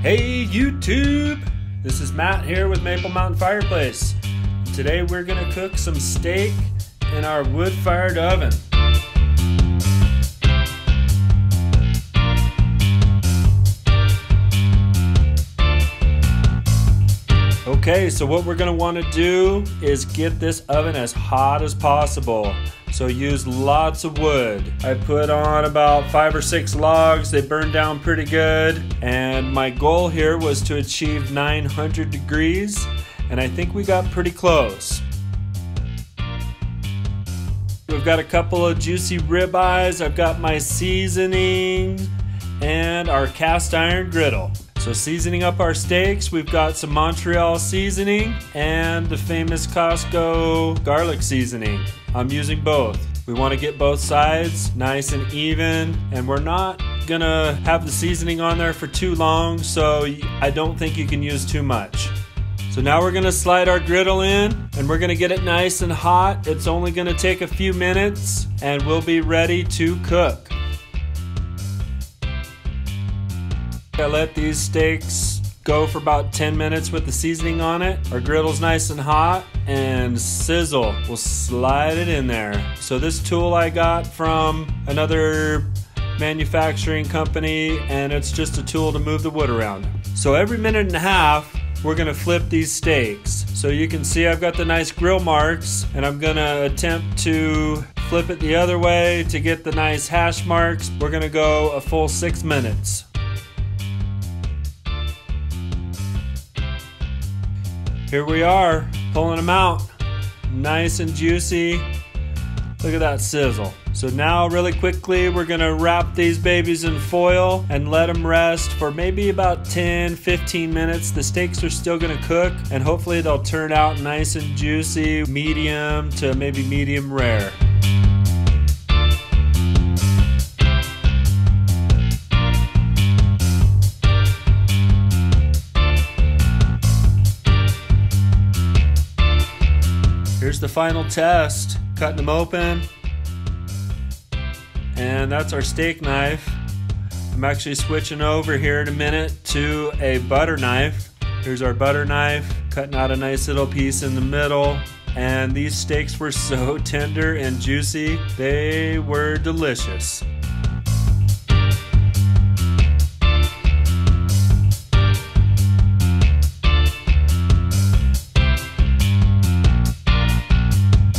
Hey YouTube! This is Matt here with Maple Mountain Fireplace. Today we're gonna cook some steak in our wood-fired oven. Okay, so what we're gonna wanna do is get this oven as hot as possible. So use lots of wood. I put on about five or six logs. They burned down pretty good. And my goal here was to achieve 900 degrees. And I think we got pretty close. We've got a couple of juicy ribeyes. I've got my seasoning and our cast iron griddle. So seasoning up our steaks, we've got some Montreal seasoning and the famous Costco garlic seasoning. I'm using both. We want to get both sides nice and even and we're not gonna have the seasoning on there for too long so I don't think you can use too much. So now we're gonna slide our griddle in and we're gonna get it nice and hot. It's only gonna take a few minutes and we'll be ready to cook. I let these steaks go for about 10 minutes with the seasoning on it. Our griddle's nice and hot and sizzle. We'll slide it in there. So this tool I got from another manufacturing company and it's just a tool to move the wood around. So every minute and a half we're gonna flip these steaks. So you can see I've got the nice grill marks and I'm gonna attempt to flip it the other way to get the nice hash marks. We're gonna go a full six minutes. Here we are, pulling them out. Nice and juicy. Look at that sizzle. So now really quickly, we're gonna wrap these babies in foil and let them rest for maybe about 10, 15 minutes. The steaks are still gonna cook and hopefully they'll turn out nice and juicy, medium to maybe medium rare. Here's the final test. Cutting them open. And that's our steak knife. I'm actually switching over here in a minute to a butter knife. Here's our butter knife, cutting out a nice little piece in the middle. And these steaks were so tender and juicy, they were delicious.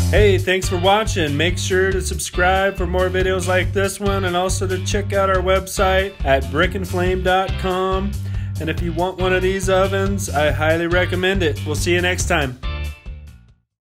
Hey, thanks for watching. Make sure to subscribe for more videos like this one and also to check out our website at brickandflame.com. And if you want one of these ovens, I highly recommend it. We'll see you next time.